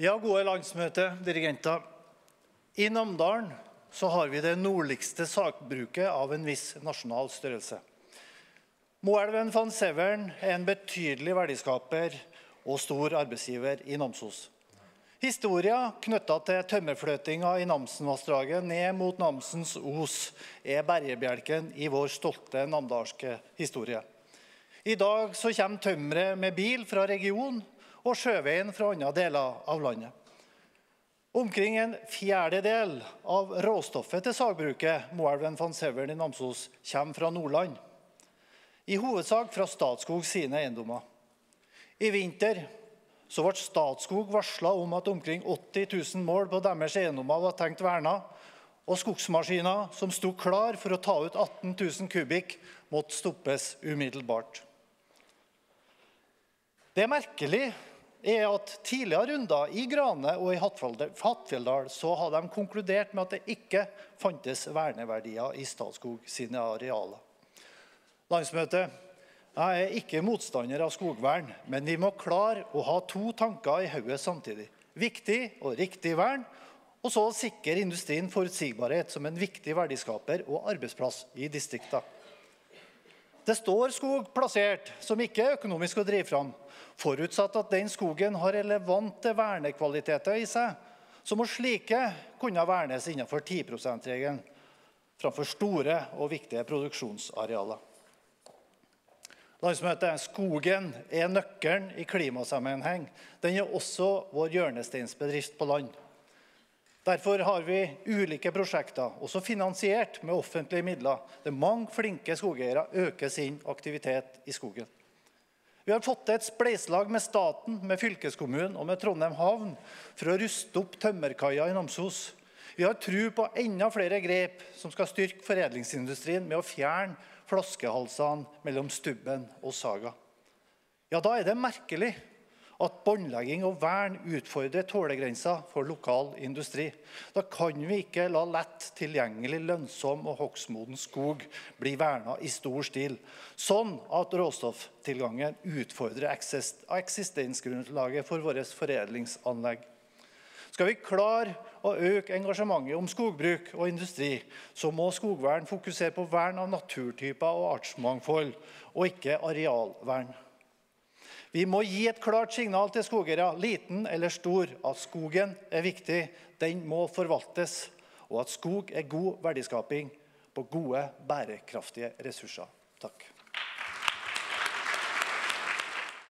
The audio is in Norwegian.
Ja, gode landsmøte, dirigenter. I Namdalen så har vi det nordligste sagbruket av en viss nasjonal størrelse. Moelven van Severen er en betydelig verdiskaper og stor arbeidsgiver i Namsos. Historia knytta til tømmerfløtinga i Namsenvassdraget ned mot Namsens Os er bærebjelken i vår stolte namdalske historie. I dag så kommer tømmeret med bil fra regionen og sjøveien fra andre deler av landet. Omkring en fjerdedel av råstoffet til sagbruket Moelven van Severen i Namsos kommer fra Nordland. I hovedsak fra Statskog sine eiendommer. I vinter så ble Statskog varsla om at omkring 80 000 mål på deres eiendommer var tenkt verna, og skogsmaskiner som sto klar for å ta ut 18 000 kubikk, måtte stoppes umiddelbart. Det merkelige merkelig er at tidligere runder i Grane og i Hattfjelldal så har de konkludert med at det ikke fantes verneverdier i Statskog sine arealer. Landsmøtet, jeg er ikke motstander av skogvern, men vi må klare å ha to tanker i hodet samtidig. Viktig og riktig vern, og så sikre industrien forutsigbarhet som en viktig verdiskaper og arbeidsplass i distriktene. Det står skog plassert som ikke er økonomisk å drive fram, Forutsatt at den skogen har relevante vernekvaliteter i seg, så må slike kunne vernes innenfor 10 %-regelen framfor store og viktige produksjonsarealer. Landsmøtet, Skogen er nøkkelen i klimasammenheng. Den er også vår hjørnesteinsbedrift på land. Derfor har vi ulike prosjekter, også finansiert med offentlige midler, der mange flinke skogeiere øker sin aktivitet i skogen. Vi har fått til et spleiselag med staten, med fylkeskommunen og med Trondheim havn for å ruste opp tømmerkaia i Namsos. Vi har tro på enda flere grep som skal styrke foredlingsindustrien med å fjerne flaskehalsene mellom stubben og saga. Ja, da er det merkelig at båndlegging og vern utfordrer tålegrensa for lokal industri. Da kan vi ikke la lett tilgjengelig, lønnsom og hogstmoden skog bli verna i stor stil, sånn at råstofftilgangen utfordrer eksistensgrunnlaget for våre foredlingsanlegg. Skal vi klare å øke engasjementet om skogbruk og industri, så må skogvern fokusere på vern av naturtyper og artsmangfold, og ikke arealvern. Vi må gi et klart signal til skogeiere, liten eller stor, at skogen er viktig, den må forvaltes, og at skog er god verdiskaping på gode, bærekraftige ressurser. Takk.